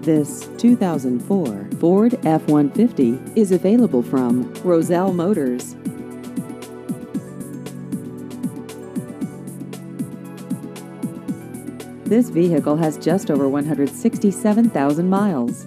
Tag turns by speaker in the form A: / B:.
A: This 2004 Ford F-150 is available from Roselle Motors. This vehicle has just over 167,000 miles.